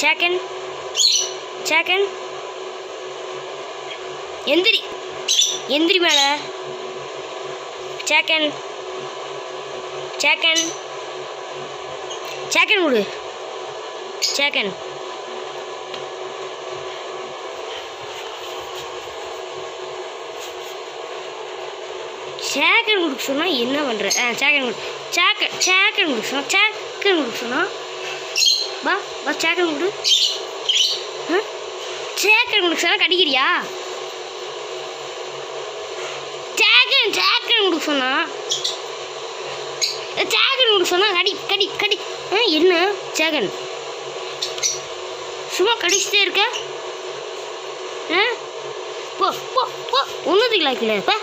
சேக்கன் சேக்கன் எந்திரி. எந்திரி மேலே. சேக்கன் சேக்கன் சேக்கன் விடு சேக்கன் சேக்கன் கொடுக்க சொன்னால் என்ன பண்ணுற ஆ சேக்கன் கொடு சேக்கன் சேக்கன் கொடுக்க சொன்னால் சேக்கன் கொடுக்க சொன்னால் வா வா சேக்கன் கொடு. ஆ? சேக்கன் கொடுக்க சொன்னா கடிக்கிறியா? சேக்கன் சேக்கன் கொடுக்க சொன்னா. சேகன் கொடுக்க சொன்னா கடி கடி கடி. ஆ என்ன? சேகன் சும்மா கடிச்சிட்டே இருக்க? ஆ? போ போ போ. ஒன்றும் லாக்கில பா.